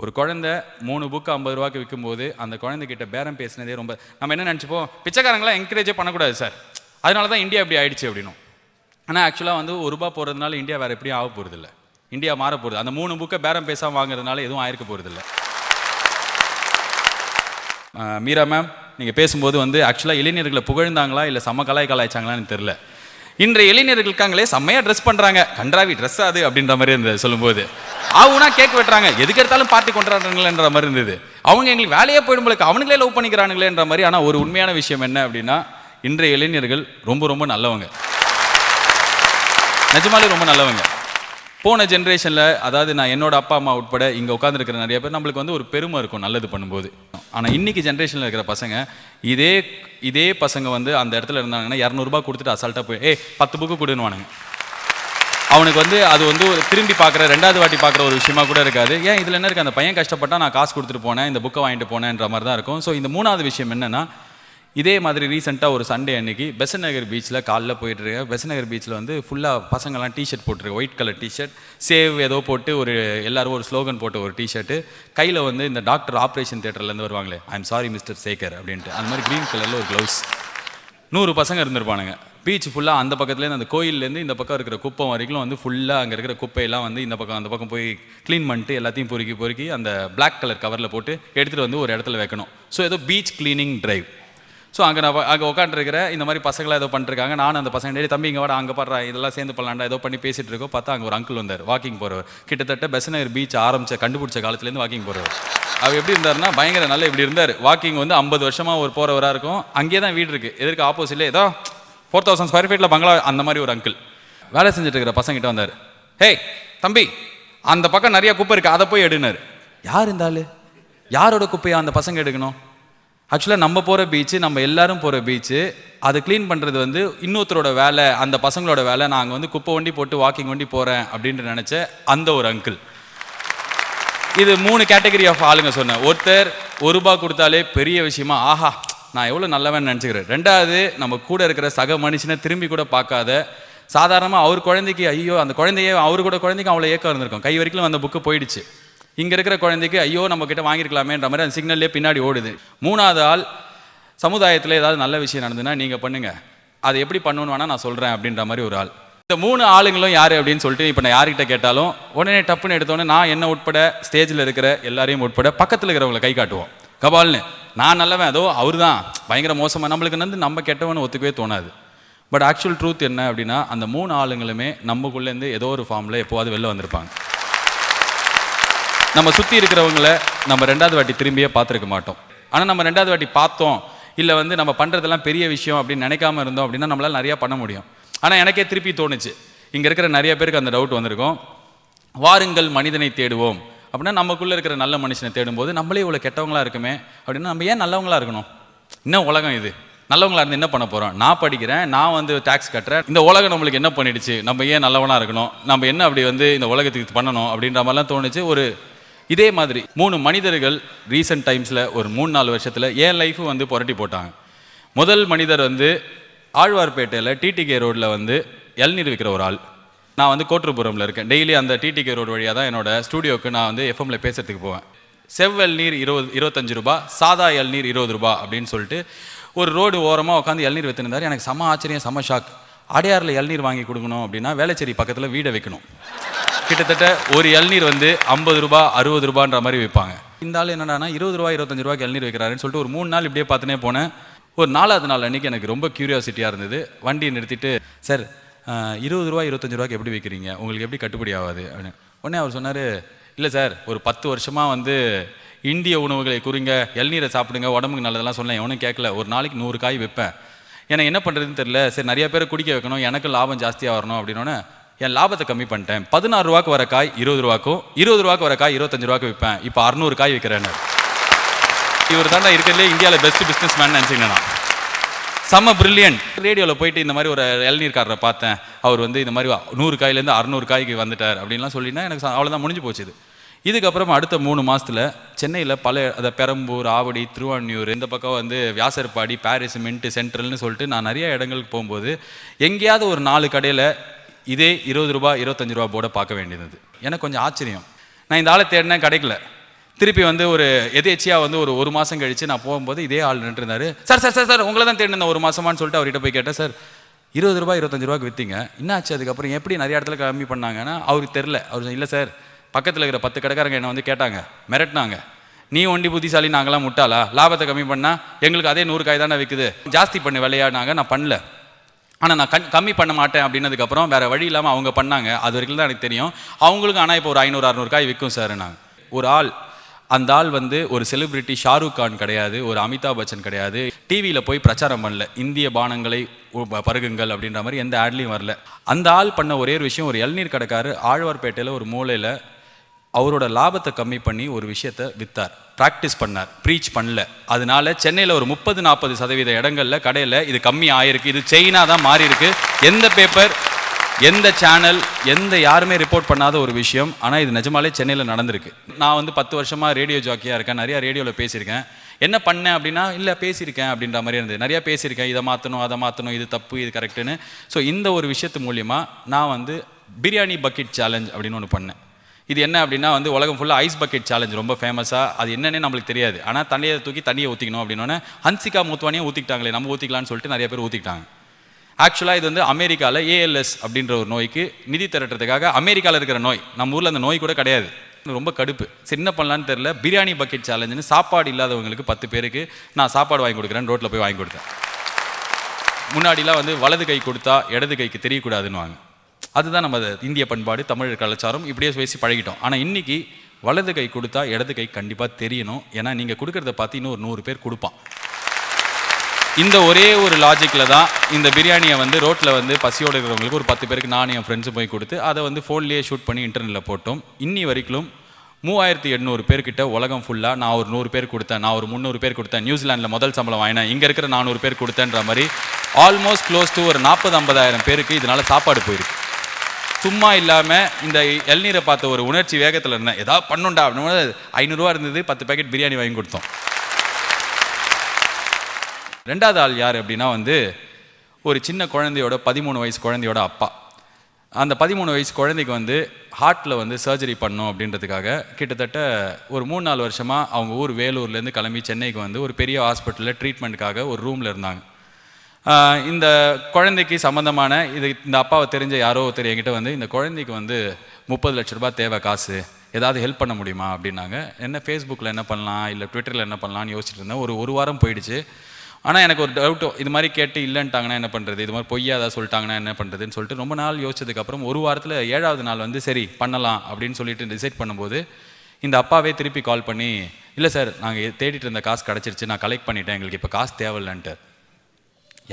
ஒரு குழந்தை மூணு புக்கு ஐம்பது ரூபாய்க்கு விற்கும்போது அந்த குழந்தைகிட்ட பேரம் பேசினதே ரொம்ப நம்ம என்ன நினச்சிப்போம்? பிச்சைக்காரங்களாம் என்கரேஜே பண்ணக்கூடாது சார் அதனால தான் இந்தியா இப்படி ஆயிடுச்சு அப்படின்னும். ஆனால் ஆக்சுவலாக வந்து ஒரு ரூபா போகிறதுனால இந்தியா வேறு எப்படியும் ஆக போகிறதில்ல இந்தியா மாற போகிறது அந்த மூணு புக்கை பேரம் பேசாமல் வாங்குறதுனால எதுவும் ஆயிருக்க போகிறதில்ல மீரா மேம் நீங்கள் பேசும்போது வந்து ஆக்சுவலாக இளைஞர்களை புகழ்ந்தாங்களா இல்லை செம்ம கலாய் கலாய்ச்சாங்களான்னு தெரில இன்றைய இளைஞர்கள் இருக்காங்களே செம்மையாக ட்ரெஸ் பண்ணுறாங்க கன்றாவி ட்ரெஸ் அது அப்படின்ற மாதிரி இருந்தது சொல்லும்போது. ஆகுனா கேக் வெட்டுறாங்க. எதுக்கு எடுத்தாலும் பார்ட்டி கொண்டாடுறாங்களேன்ற மாதிரி இருந்தது. அவங்க எங்களுக்கு வேலையே போயிடும்போது அவனுங்களே லவ் பண்ணிக்கிறானுங்களேன்ற மாதிரி. ஆனால் ஒரு உண்மையான விஷயம் என்ன அப்படின்னா இன்றைய இளைஞர்கள் ரொம்ப ரொம்ப நல்லவங்க. நிஜமாலே ரொம்ப நல்லவங்க. போன ஜென்ரேஷனில் அதாவது நான் என்னோட அப்பா அம்மா உட்பட இங்கே உட்காந்துருக்கிற நிறைய பேர் நம்மளுக்கு வந்து ஒரு பெருமை இருக்கும் நல்லது பண்ணும்போது. ஆனால் இன்றைக்கி ஜென்ரேஷனில் இருக்கிற பசங்க இதே இதே பசங்க வந்து அந்த இடத்துல இருந்தாங்கன்னா இரநூறுபா கொடுத்துட்டு அசால்ட்டாக போய் ஏ பத்து புக்கு கொடுன்னு அவனுக்கு வந்து அது வந்து ஒரு திரும்பி பார்க்குற ரெண்டாவது வாட்டி பார்க்குற ஒரு விஷயமா கூட இருக்காது. ஏன் இதில் என்ன இருக்குது அந்த பையன் கஷ்டப்பட்டால் நான் காசு கொடுத்துட்டு போனேன் இந்த புக்கை வாங்கிட்டு போனேன்ற மாதிரி தான் இருக்கும். ஸோ இந்த மூணாவது விஷயம் என்னென்னா இதே மாதிரி ரீசெண்டாக ஒரு சண்டே அன்னைக்கு பெசன் நகர் பீச்சில் காலைல போயிட்டு இருக்கேன் பெசன் நகர் பீச்சில் வந்து ஃபுல்லாக பசங்கள்லாம் டிஷர்ட் போட்டிருக்கு. ஒயிட் கலர் டிஷர்ட் சேவ் ஏதோ போட்டு ஒரு எல்லாரும் ஒரு ஸ்லோகன் போட்ட ஒரு டிஷர்ட்டு கையில் வந்து இந்த டாக்டர் ஆப்ரேஷன் தேட்டர்லேருந்து வருவாங்களே I am sorry mister Sekar அப்படின்ட்டு. அந்த மாதிரி க்ரீன் கலரில் ஒரு க்ளவுஸ் நூறு பசங்க இருந்திருப்பானுங்க. பீச் ஃபுல்லாக அந்த பக்கத்துலேருந்து அந்த கோயில்லேருந்து இந்த பக்கம் இருக்கிற குப்பம் வரைக்கும் வந்து ஃபுல்லாக அங்கே இருக்கிற குப்பையெல்லாம் வந்து இந்த பக்கம் அந்த பக்கம் போய் க்ளீன் பண்ணிட்டு எல்லாத்தையும் பொறுக்கி பொறுக்கி அந்த பிளாக் கலர் கவரில் போட்டு எடுத்துகிட்டு வந்து ஒரு இடத்துல வைக்கணும். ஸோ ஏதோ பீச் க்ளீனிங் ட்ரைவ் ஸோ அங்கே நான் அங்கே உட்காந்துருக்கிற இந்த மாதிரி பசங்களாம் ஏதோ பண்ணிருக்காங்க. நானும் அந்த பசங்க டெய்லி தம்பி இங்கே வாடா அங்கே பாடுறா இதெல்லாம் சேர்ந்து பண்ணலாண்டா ஏதோ பண்ணி பேசிட்டு இருக்கோம். பார்த்தா அங்கே ஒரு அங்கிள் வந்தார் வாக்கிங் போகிறவர் கிட்டத்தட்ட பெசநகர் பீச் ஆரம்பிச்ச கண்டுபிடிச்ச காலத்துலேருந்து வாக்கிங் போகிறவர் அவர் எப்படி இருந்தாருன்னா பயங்கர நல்ல இப்படி இருந்தார். வாக்கிங் வந்து ஐம்பது வருஷமாக ஒரு போகிறவராக இருக்கும். அங்கேயே தான் வீடு இருக்குது எதற்கு ஆப்போசிட்ல ஏதோ ஃபோர் தௌசண்ட் ஸ்கொயர் ஃபீட்டில் பங்களா அந்த மாதிரி ஒரு அங்கிள் வேலை செஞ்சுட்டு இருக்கிற பசங்கிட்ட வந்தார். ஹேய் தம்பி அந்த பக்கம் நிறைய குப்பை இருக்குது அதை போய் எடுனார் யார் இருந்தாலும் யாரோட குப்பையை அந்த பசங்க எடுக்கணும்? ஆக்சுவலாக நம்ம போகிற பீச்சு நம்ம எல்லாரும் போகிற பீச்சு அதை க்ளீன் பண்ணுறது வந்து இன்னொருத்தரோட வேலை அந்த பசங்களோட வேலை. நான் அங்கே வந்து குப்பை வண்டி போட்டு வாக்கிங் வண்டி போகிறேன் அப்படின்ட்டு நினச்ச அந்த ஒரு அங்கிள் இது மூணு கேட்டகரி ஆஃப் ஆளுங்க சொன்னேன். ஒருத்தர் ஒரு ரூபா கொடுத்தாலே பெரிய விஷயமா ஆஹா நான் எவ்வளோ நல்லவன் நினச்சிக்கிறேன் ரெண்டாவது நம்ம கூட இருக்கிற சக மனுஷனை திரும்பி கூட பார்க்காத சாதாரணமாக அவர் குழந்தைக்கு ஐயோ அந்த குழந்தையே அவர் கூட குழந்தைக்கு அவ்வளோ ஏக்கம் இருந்திருக்கும். கை வரைக்கும் அந்த புக்கு போயிடுச்சு. இங்கே இருக்கிற குழந்தைக்கு ஐயோ நம்ம கிட்ட வாங்கியிருக்கலாமேன்ற மாதிரி அந்த சிக்னல்லே பின்னாடி ஓடுது. மூணாவது ஆள் சமுதாயத்தில் ஏதாவது நல்ல விஷயம் நடந்ததுன்னா நீங்கள் பண்ணுங்கள் அதை எப்படி பண்ணணும்னு வேணால் நான் சொல்கிறேன் அப்படின்ற மாதிரி ஒரு ஆள். இந்த மூணு ஆளுங்களும் யார் அப்படின்னு சொல்லிட்டு இப்போ நான் யார்கிட்ட கேட்டாலும் உடனே டப்புன்னு எடுத்தோடனே நான் என்ன உட்பட ஸ்டேஜில் இருக்கிற எல்லாரையும் உட்பட பக்கத்தில் இருக்கிறவங்களை கை காட்டுவோம். கபால்னு. நான் நல்லவன் அதோ அவர் தான் பயங்கர மோசமாக நம்மளுக்கு வந்து நம்ம கெட்டவனு ஒத்துக்கவே தோணாது. பட் ஆக்சுவல் ட்ரூத் என்ன அப்படின்னா அந்த மூணு ஆளுங்களுமே நம்மக்குள்ளேருந்து ஏதோ ஒரு ஃபார்மில் எப்போவாது வெளில வந்திருப்பாங்க. நம்ம சுற்றி இருக்கிறவங்கள நம்ம ரெண்டாவது வாட்டி திரும்பியே பார்த்துருக்க மாட்டோம். ஆனால் நம்ம ரெண்டாவது வாட்டி பார்த்தோம். இல்லை வந்து நம்ம பண்ணுறதெல்லாம் பெரிய விஷயம் அப்படின்னு நினைக்காம இருந்தோம் அப்படின்னா நம்மளால் நிறையா பண்ண முடியும். ஆனால் எனக்கே திருப்பி தோணுச்சு. இங்கே இருக்கிற நிறைய பேருக்கு அந்த டவுட் வந்திருக்கும். வாருங்கள் மனிதனை தேடுவோம். அப்படின்னா நமக்குள்ளே இருக்கிற நல்ல மனுஷனை தேடும்போது நம்மளே இவ்வளோ கெட்டவங்களா இருக்குமே அப்படின்னா நம்ம ஏன் நல்லவங்களா இருக்கணும்? இன்னும் உலகம் இது? நல்லவங்களாக இருந்து என்ன பண்ண போகிறோம் நான் படிக்கிறேன் நான் வந்து டேக்ஸ் கட்டுறேன். இந்த உலகம் நம்மளுக்கு என்ன பண்ணிடுச்சு? நம்ம ஏன் நல்லவனாக இருக்கணும்? நம்ம என்ன அப்படி வந்து இந்த உலகத்துக்கு பண்ணணும் அப்படின்ற மாதிரிலாம் தோணுச்சு. ஒரு இதே மாதிரி மூணு மனிதர்கள் ரீசெண்ட் டைம்ஸில் ஒரு மூணு நாலு வருஷத்தில் என் லைஃபும் வந்து புரட்டி போட்டாங்க. முதல் மனிதர் வந்து ஆழ்வார்பேட்டையில் டிடிகே ரோட்டில் வந்து இளநீர் விற்கிற ஒரு ஆள். நான் வந்து கோட்டுப்புறமில் இருக்கேன். டெய்லி அந்த டிடிகே ரோடு வழியாக தான் என்னோட ஸ்டூடியோவுக்கு நான் வந்து எஃப்எம்மில் பேசுறதுக்கு போவேன். செவ்வல் நீர் இருபது இருபத்தஞ்சு ரூபா சாதா இளநீர் இருபது ரூபா அப்படின்னு சொல்லிட்டு ஒரு ரோடு ஓரமாக உட்காந்து இளநீர் விற்றுருந்தார் எனக்கு செம ஆச்சரியம் செம ஷாக் அடையாரில் இளநீர் வாங்கி கொடுக்கணும் அப்படின்னா வேளச்சேரி பக்கத்தில் வீடை வைக்கணும். கிட்டத்தட்ட ஒரு இளநீர் வந்து ஐம்பது ரூபா அறுபது ரூபான்ற மாதிரி விற்பாங்க. இந்த ஆள் என்னடானா இருபது ரூபா இருபத்தஞ்சு ரூபாய்க்கு இளநீர் வைக்கிறாருன்னு சொல்லிட்டு ஒரு மூணு நாள் இப்படியே பார்த்துனே போனேன். ஒரு நாலாவது நாள் அன்னைக்கு எனக்கு ரொம்ப க்யூரியாசிட்டியாக இருந்தது. வண்டியை நிறுத்திட்டு சார் இருபது ரூபா இருபத்தஞ்சு ரூபாய்க்கு எப்படி விற்கிறீங்க? உங்களுக்கு எப்படி கட்டுப்படி ஆகாது? அப்படின்னு. உடனே அவர் சொன்னார் இல்லை சார் ஒரு பத்து வருஷமாக வந்து இந்திய உணவுகளை குறிங்க இளநீரை சாப்பிடுங்க உடம்புக்கு நல்லதெல்லாம் சொன்னேன் எவனும் கேட்கல. ஒரு நாளைக்கு நூறு காய் விற்பேன். எனக்கு என்ன பண்ணுறதுன்னு தெரியல. சரி நிறைய பேர் குடிக்க வைக்கணும். எனக்கு லாபம் ஜாஸ்தியாக வரணும். அப்படின்னோடனே என் லாபத்தை கம்மி பண்ணிட்டேன். பதினாறு ரூபாய்க்கு வர காய் இருபது ரூபாக்கும் இருபது ரூபாய்க்கு வர காய் இருபத்தஞ்சு ரூபாய்க்கு விற்பேன். இப்போ அறுநூறு காய் விற்கிறேன்னு இவர் தான் இருக்கிறதுலே இந்தியாவில் பெஸ்ட் பிஸ்னஸ் மேன் நினச்சிங்க நான் செம்ம பிரில்லியன்ட் ரேடியோவில் போயிட்டு இந்த மாதிரி ஒரு இளநீர்காரரை பார்த்தேன். அவர் வந்து இந்த மாதிரி நூறு காயிலேருந்து அறுநூறு காய்க்கு வந்துட்டார் அப்படின்லாம் சொல்லினா எனக்கு அவ்வளோதான் முடிஞ்சு போச்சு இதுக்கப்புறம் அடுத்த மூணு மாதத்தில் சென்னையில் பல அதை பெரம்பூர் ஆவடி திருவான்மியூர் இந்த பக்கம் வந்து வியாசர்பாடி பாரிஸ் மின்ட்டு சென்ட்ரல்னு சொல்லிட்டு நான் நிறைய இடங்களுக்கு போகும்போது எங்கேயாவது ஒரு நாலு கடையில் இதே இருபது ரூபா இருபத்தஞ்சு ரூபா போர்டை பார்க்க வேண்டியது. எனக்கு கொஞ்சம் ஆச்சரியம். நான் இந்த ஆளை தேடினேன் கிடைக்கல. திருப்பி வந்து ஒரு எதேச்சியாக வந்து ஒரு ஒரு மாதம் கழிச்சு நான் போகும்போது இதே ஆள் நின்றுருந்தாரு. சார் சார் சார் சார் உங்களை தான் தேடினேன் ஒரு மாசமான்னு சொல்லிட்டு அவர்கிட்ட போய் கேட்டேன் சார் இருபது ரூபாய் இருபத்தஞ்சு ரூபாய்க்கு விற்றீங்க என்னாச்சு அதுக்கப்புறம்? எப்படி நிறைய இடத்துல கம்மி பண்ணாங்கன்னா அவருக்கு தெரில அவர் இல்லை சார் பக்கத்தில் இருக்கிற பத்து கடைக்காரங்க என்னை வந்து கேட்டாங்க. மிரட்டினாங்க. நீ ஒண்டி புத்திசாலி நாங்களாம் முட்டாளா? லாபத்தை கம்மி பண்ணால் எங்களுக்கு அதே நூறு காய் தானே விற்குது ஜாஸ்தி பண்ணு விளையாடினாங்க நான் பண்ணல. ஆனால் நான் கண் கம்மி பண்ண மாட்டேன் அப்படின்னதுக்கப்புறம் வேறு வழி இல்லாமல் அவங்க பண்ணாங்க. அது வரைக்கும் தான் எனக்கு தெரியும். அவங்களுக்கும் ஆனால் இப்போ ஒரு ஐநூறு அறநூறுக்காய் விற்கும் சார் நாங்கள் ஒரு ஆள் அந்த ஆள் வந்து ஒரு செலிபிரிட்டி ஷாருக் கான் கிடையாது ஒரு அமிதாப் பச்சன் கிடையாது. டிவியில் போய் பிரச்சாரம் பண்ணல. இந்திய பானங்களை ப- பருகுங்கள் அப்படின்ற மாதிரி எந்த ஆட்லையும் வரல. அந்த ஆள் பண்ண ஒரே ஒரு விஷயம் ஒரு இளநீர் கடைக்காரு ஆழ்வார்பேட்டையில் ஒரு மூலையில் அவரோட லாபத்தை கம்மி பண்ணி ஒரு விஷயத்தை வித்தார். ப்ராக்டிஸ் பண்ணார். ப்ரீச் பண்ணல. அதனால சென்னையில் ஒரு முப்பது நாற்பது சதவீத இடங்கள்ல கடையில் இது கம்மி ஆயிருக்கு. இது செயினாக தான் மாறி இருக்கு எந்த பேப்பர் எந்த சேனல் எந்த யாருமே ரிப்போர்ட் பண்ணாத ஒரு விஷயம். ஆனால் இது நிஜமாலே சென்னையில் நடந்திருக்கு. நான் வந்து பத்து வருஷமாக ரேடியோ ஜாக்கியாக இருக்கேன். நிறையா ரேடியோவில் பேசியிருக்கேன். என்ன பண்ணேன் அப்படின்னா இல்லை பேசியிருக்கேன் அப்படின்ற மாதிரி இருந்தது. நிறையா பேசியிருக்கேன். இதை மாற்றணும் அதை மாற்றணும் இது தப்பு இது கரெக்டுன்னு ஸோ இந்த ஒரு விஷயத்து மூலியமாக நான் வந்து பிரியாணி பக்கெட் சேலஞ்ச் அப்படின்னு ஒன்று பண்ணேன். இது என்ன அப்படின்னா வந்து உலகம் ஃபுல்லாக ஐஸ் பக்கெட் சேலஞ்ச் ரொம்ப ஃபேமஸாக அது என்னன்னே நம்மளுக்கு தெரியாது. ஆனால் தண்ணியை தூக்கி தண்ணியை ஊற்றிக்கணும் அப்படின்னோடனே ஹன்சிகா மூத்துவானியை ஊற்றிக்கிட்டாங்களே நம்ம ஊற்றிக்கலாம்னு சொல்லிட்டு நிறைய பேர் ஊற்றிக்கிட்டாங்க ஆக்சுவலாக இது வந்து அமெரிக்காவில் ஏஎல்எஸ் அப்படின்ற ஒரு நோய்க்கு நிதி திரட்டுறதுக்காக அமெரிக்காவில் இருக்கிற நோய் நம்ம ஊரில் அந்த நோய் கூட கிடையாது. ரொம்ப கடுப்பு. சரி என்ன பண்ணலான்னு தெரில பிரியாணி பக்கெட் சேலஞ்சுன்னு சாப்பாடு இல்லாதவங்களுக்கு பத்து பேருக்கு நான் சாப்பாடு வாங்கி கொடுக்குறேன் ரோட்டில் போய் வாங்கி கொடுத்தேன். முன்னாடிலாம் வந்து வலது கை கொடுத்தா இடது கைக்கு தெரியக்கூடாதுன்னு வாங்க அதுதான் நம்ம இந்திய பண்பாடு தமிழர் கலாச்சாரம் இப்படியே பேசி பழகிட்டோம். ஆனால் இன்றைக்கி வலது கை கொடுத்தா இடது கை கண்டிப்பாக தெரியணும். ஏன்னா நீங்கள் கொடுக்குறத பார்த்து இன்னும் ஒரு நூறு பேர் கொடுப்பான். இந்த ஒரே ஒரு லாஜிக்கில் தான் இந்த பிரியாணியை வந்து ரோட்டில் வந்து பசியோடு இருக்கிறவங்களுக்கு ஒரு பத்து பேருக்கு நான் என் ஃப்ரெண்ட்ஸும் போய் கொடுத்து அதை வந்து ஃபோன்லேயே ஷூட் பண்ணி இன்டர்நெட்டில் போட்டோம். இன்னி வரைக்கும் மூவாயிரத்தி எண்ணூறு பேர்கிட்ட உலகம் ஃபுல்லாக நான் ஒரு நூறு பேர் கொடுத்தேன் நான் ஒரு முந்நூறு பேர் கொடுத்தேன் நியூசிலாண்டில் முதல் சம்பளம் வாங்கினேன் இங்கே இருக்கிற நானூறு பேர் கொடுத்தேன்ற மாதிரி ஆல்மோஸ்ட் க்ளோஸ் டு ஒரு நாற்பது ஐம்பதாயிரம் பேருக்கு இதனால சாப்பாடு போயிருக்கு. சும்மா இல்லாமல் இந்த இளநீரை பார்த்த ஒரு உணர்ச்சி வேகத்தில் இருந்தேன். ஏதாவது பண்ணுண்டா? அப்படின்னு ஐநூறுரூவா இருந்தது பத்து பேக்கெட் பிரியாணி வாங்கி கொடுத்தோம். ரெண்டாவது ஆள் யார் அப்படின்னா வந்து ஒரு சின்ன குழந்தையோட பதிமூணு வயசு குழந்தையோட அப்பா. அந்த பதிமூணு வயசு குழந்தைக்கு வந்து ஹார்ட்டில் வந்து சர்ஜரி பண்ணும் அப்படின்றதுக்காக கிட்டத்தட்ட ஒரு மூணு நாலு வருஷமாக அவங்க ஊர் வேலூர்லேருந்து கிளம்பி சென்னைக்கு வந்து ஒரு பெரிய ஹாஸ்பிட்டலில் ட்ரீட்மெண்ட்டுக்காக ஒரு ரூமில் இருந்தாங்க. இந்த குழந்தைக்கு சம்மந்தமான இது இந்த அப்பாவை தெரிஞ்ச யாரோ ஒருத்தர் என்கிட்ட வந்து இந்த குழந்தைக்கு வந்து முப்பது லட்ச ரூபாய் தேவை காசு ஏதாவது ஹெல்ப் பண்ண முடியுமா அப்படின்னாங்க. என்ன ஃபேஸ்புக்கில் என்ன பண்ணலாம் இல்லை ட்விட்டரில் என்ன பண்ணலாம்னு யோசிச்சுட்டு இருந்தேன். ஒரு ஒரு வாரம் போயிடுச்சு. ஆனால் எனக்கு ஒரு டவுட் இது மாதிரி கேட்டு இல்லைன்ட்டாங்கன்னா என்ன பண்ணுறது இது மாதிரி பொய்யா ஏதாவது சொல்லிட்டாங்கன்னா என்ன பண்ணுறதுன்னு சொல்லிட்டு ரொம்ப நாள் யோசிச்சதுக்கப்புறம் ஒரு வாரத்தில் ஏழாவது நாள் வந்து சரி பண்ணலாம் அப்படின்னு சொல்லிட்டு டிசைட் பண்ணும்போது இந்த அப்பாவே திருப்பி கால் பண்ணி இல்லை சார் நாங்கள் தேடிட்டு இருந்த காசு கிடச்சிருச்சு நான் கலெக்ட் பண்ணிட்டேன் எங்களுக்கு இப்போ காசு தேவையில்லைன்ட்டு.